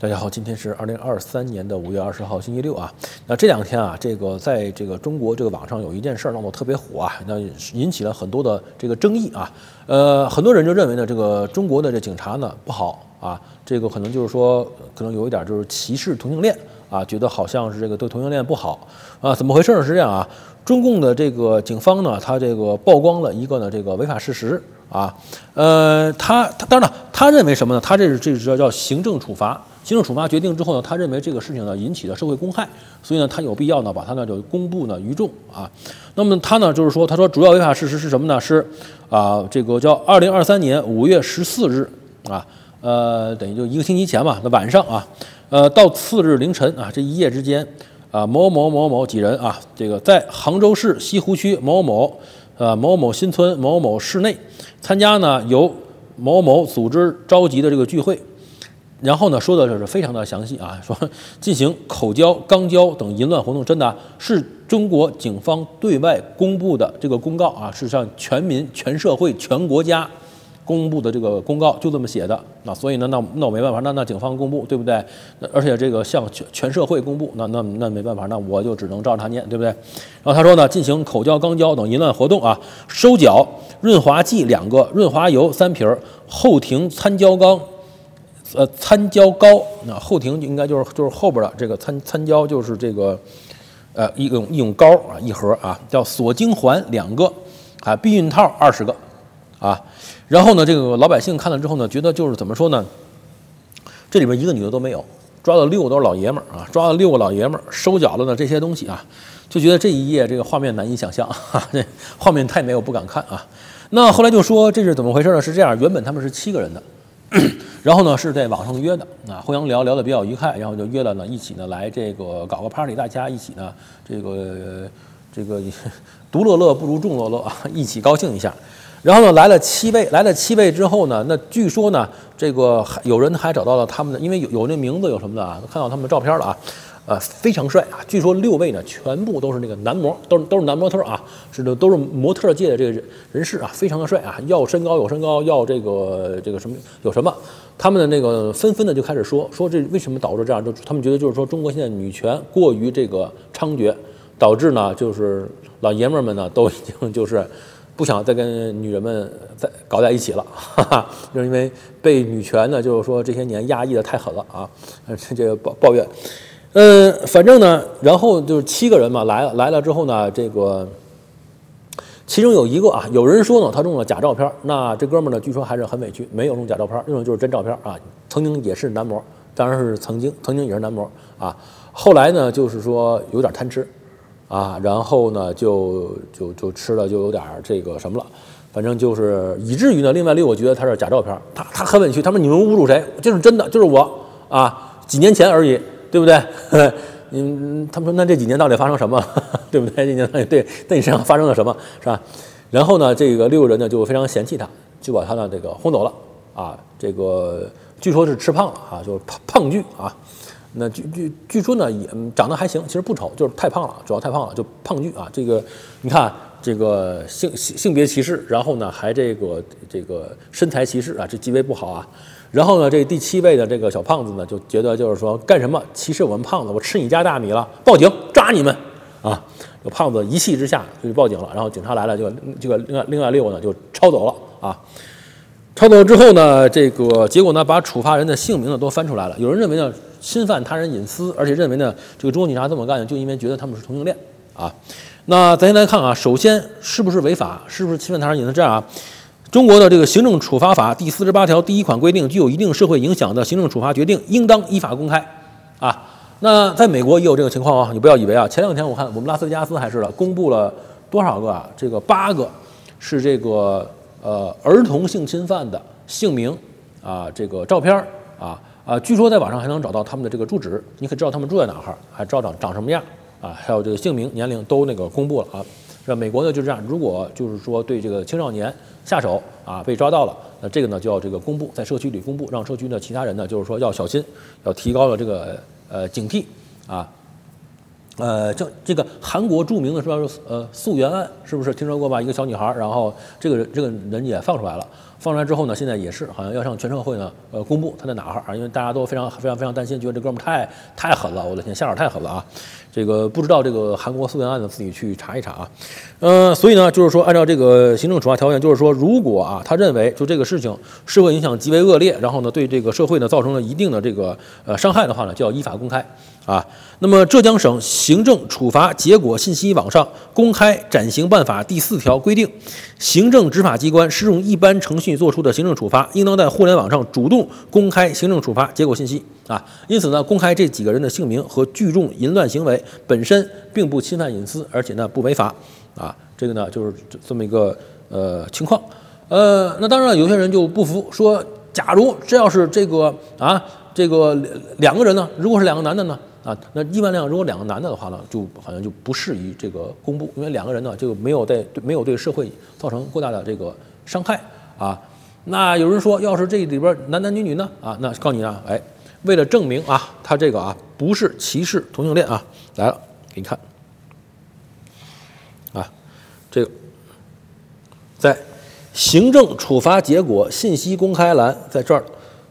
大家好，今天是二零二三年的五月二十号，星期六啊。那这两天啊，这个在这个中国这个网上有一件事儿闹得特别火啊，那引起了很多的这个争议啊。呃，很多人就认为呢，这个中国的这警察呢不好啊，这个可能就是说，可能有一点就是歧视同性恋啊，觉得好像是这个对同性恋不好啊。怎么回事呢？是这样啊，中共的这个警方呢，他这个曝光了一个呢这个违法事实啊。呃，他他当然了，他认为什么呢？他这是这是叫叫行政处罚。行政处罚决定之后呢，他认为这个事情呢引起了社会公害，所以呢他有必要呢把它呢就公布呢于众啊。那么他呢就是说，他说主要违法事实是什么呢？是啊这个叫二零二三年五月十四日啊，呃等于就一个星期前吧，那晚上啊，呃到次日凌晨啊这一夜之间啊某某某某几人啊这个在杭州市西湖区某某呃某某新村某某室内参加呢由某某组织召集的这个聚会。然后呢，说的就是非常的详细啊，说进行口交、肛交等淫乱活动，真的是中国警方对外公布的这个公告啊，是向全民、全社会、全国家公布的这个公告，就这么写的。那所以呢，那那我没办法，那那警方公布，对不对？而且这个向全全社会公布，那那那没办法，那我就只能照着他念，对不对？然后他说呢，进行口交、肛交等淫乱活动啊，收缴润滑剂两个，润滑油三瓶，后庭参交缸。呃，参胶膏，那后庭应该就是就是后边的这个参参胶，就是这个，呃，一种一种膏啊，一盒啊，叫锁精环两个，啊，避孕套二十个，啊，然后呢，这个老百姓看了之后呢，觉得就是怎么说呢？这里边一个女的都没有，抓了六个都是老爷们儿啊，抓了六个老爷们儿，收缴了呢这些东西啊，就觉得这一页这个画面难以想象，哈，这画面太美，我不敢看啊。那后来就说这是怎么回事呢？是这样，原本他们是七个人的。然后呢，是在网上约的啊，互相聊聊的比较愉快，然后就约了呢，一起呢来这个搞个 party，大家一起呢这个这个 独乐乐不如众乐乐啊，一起高兴一下。然后呢来了七位，来了七位之后呢，那据说呢这个还有人还找到了他们的，因为有有那名字有什么的啊，看到他们的照片了啊。呃，非常帅啊！据说六位呢，全部都是那个男模，都是都是男模特啊，是的，都是模特界的这个人人士啊，非常的帅啊！要身高有身高，要这个这个什么有什么，他们的那个纷纷的就开始说说这为什么导致这样？就他们觉得就是说中国现在女权过于这个猖獗，导致呢就是老爷们们呢都已经就是不想再跟女人们再搞在一起了，哈哈，就是因为被女权呢就是说这些年压抑的太狠了啊，这这个抱抱怨。嗯，反正呢，然后就是七个人嘛，来了来了之后呢，这个其中有一个啊，有人说呢，他用了假照片，那这哥们呢，据说还是很委屈，没有用假照片，用的就是真照片啊。曾经也是男模，当然是曾经，曾经也是男模啊。后来呢，就是说有点贪吃啊，然后呢，就就就吃了，就有点这个什么了，反正就是以至于呢，另外六个觉得他是假照片，他他很委屈，他说你们侮辱谁？就是真的，就是我啊，几年前而已。对不对？嗯，他们说那这几年到底发生什么？对不对？这几年对在你身上发生了什么，是吧？然后呢，这个六个人呢就非常嫌弃他，就把他呢这个轰走了啊。这个据说是吃胖了啊，就是胖胖剧啊。那据据据说呢也长得还行，其实不丑，就是太胖了，主要太胖了就胖剧啊。这个你看这个性性性别歧视，然后呢还这个这个身材歧视啊，这极为不好啊。然后呢，这第七位的这个小胖子呢，就觉得就是说干什么歧视我们胖子？我吃你家大米了，报警抓你们啊！有胖子一气之下就去报警了。然后警察来了，就这个另外另外六个呢就抄走了啊。抄走了之后呢，这个结果呢，把处罚人的姓名呢都翻出来了。有人认为呢侵犯他人隐私，而且认为呢这个中国警察这么干就因为觉得他们是同性恋啊。那咱先来看啊，首先是不是违法？是不是侵犯他人隐私？这样啊。中国的这个行政处罚法第四十八条第一款规定，具有一定社会影响的行政处罚决定，应当依法公开。啊，那在美国也有这个情况啊，你不要以为啊，前两天我看我们拉斯维加斯还是了，公布了多少个啊？这个八个是这个呃儿童性侵犯的姓名啊，这个照片啊啊，据说在网上还能找到他们的这个住址，你可知道他们住在哪儿，还知道长长什么样啊？还有这个姓名、年龄都那个公布了啊。是美国呢就是这样，如果就是说对这个青少年下手啊，被抓到了，那这个呢就要这个公布在社区里公布，让社区的其他人呢就是说要小心，要提高了这个呃警惕啊。呃，这这个韩国著名的是吧？呃，素媛案是不是听说过吧？一个小女孩，然后这个这个人也放出来了。放出来之后呢，现在也是好像要向全社会呢，呃，公布他在哪儿啊？因为大家都非常非常非常担心，觉得这哥们太太狠了，我的天，下手太狠了啊！这个不知道这个韩国溯源案呢，自己去查一查啊。呃，所以呢，就是说按照这个行政处罚条件，就是说如果啊，他认为就这个事情社会影响极为恶劣，然后呢，对这个社会呢造成了一定的这个呃伤害的话呢，就要依法公开啊。那么浙江省行政处罚结果信息网上公开暂行办法第四条规定，行政执法机关适用一般程序。做出的行政处罚，应当在互联网上主动公开行政处罚结果信息啊。因此呢，公开这几个人的姓名和聚众淫乱行为本身并不侵犯隐私，而且呢不违法啊。这个呢就是这么一个呃情况。呃，那当然有些人就不服，说假如这要是这个啊这个两个人呢，如果是两个男的呢啊，那一般来讲，如果两个男的的话呢，就好像就不适宜这个公布，因为两个人呢就没有对没有对社会造成过大的这个伤害。啊，那有人说，要是这里边男男女女呢？啊，那告你呢，哎，为了证明啊，他这个啊不是歧视同性恋啊，来了，给你看，啊，这个。在行政处罚结果信息公开栏在这儿，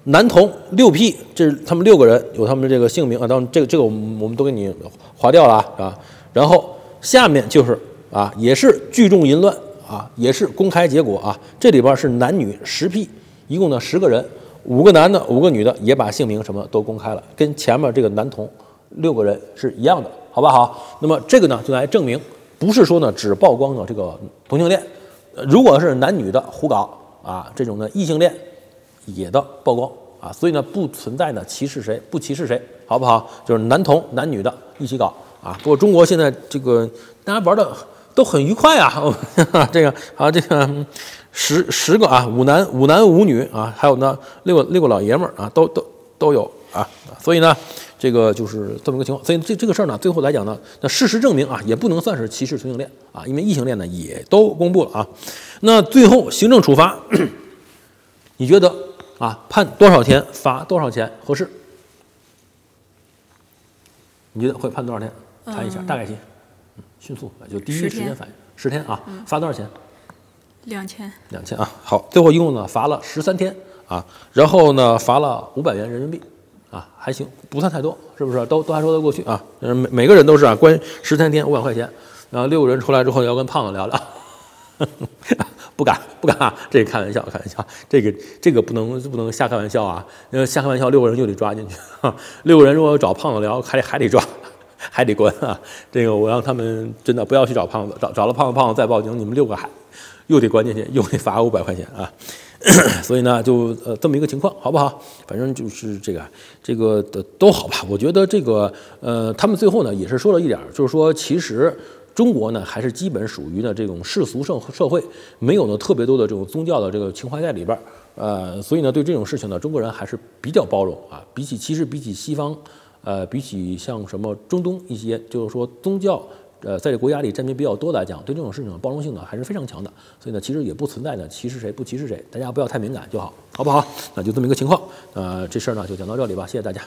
男童六 P，这是他们六个人有他们的这个姓名啊，当然这个这个我们我们都给你划掉了啊，然后下面就是啊，也是聚众淫乱。啊，也是公开结果啊，这里边是男女十 P，一共呢十个人，五个男的，五个女的，也把姓名什么都公开了，跟前面这个男童六个人是一样的，好不好？那么这个呢，就来证明，不是说呢只曝光了这个同性恋，如果是男女的胡搞啊，这种呢异性恋也的曝光啊，所以呢不存在呢歧视谁，不歧视谁，好不好？就是男童男女的一起搞啊。不过中国现在这个大家玩的。都很愉快啊，这个啊，这个十十个啊，五男五男五女啊，还有呢六个六个老爷们儿啊，都都都有啊，所以呢，这个就是这么个情况。所以这这个事儿呢，最后来讲呢，那事实证明啊，也不能算是歧视同性恋啊，因为异性恋呢也都公布了啊。那最后行政处罚，你觉得啊，判多少天，罚多少钱合适？你觉得会判多少天？谈一下大概性。迅速就第一时间反应，十天啊，罚多少钱？两千。两千啊，好，最后一共呢罚了十三天啊，然后呢罚了五百元人民币啊，还行，不算太多，是不是？都都还说得过去啊。每每个人都是啊，关十三天五百块钱，然后六个人出来之后要跟胖子聊聊，不敢不敢啊，这个开玩笑开玩笑，这个这个不能不能瞎开玩笑啊，呃瞎开玩笑六个人就得抓进去，六个人如果找胖子聊还得还得抓。还得关啊！这个我让他们真的不要去找胖子，找找了胖子，胖子再报警，你们六个还又得关进去，又得罚五百块钱啊！所以呢，就呃这么一个情况，好不好？反正就是这个这个的都好吧。我觉得这个呃，他们最后呢也是说了一点，就是说其实中国呢还是基本属于呢这种世俗社社会，没有呢特别多的这种宗教的这个情怀在里边儿。呃，所以呢对这种事情呢，中国人还是比较包容啊。比起其实比起西方。呃，比起像什么中东一些，就是说宗教，呃，在这国家里占比比较多来讲，对这种事情的包容性呢还是非常强的。所以呢，其实也不存在呢歧视谁不歧视谁，大家不要太敏感就好，好不好？那就这么一个情况。呃，这事儿呢就讲到这里吧，谢谢大家。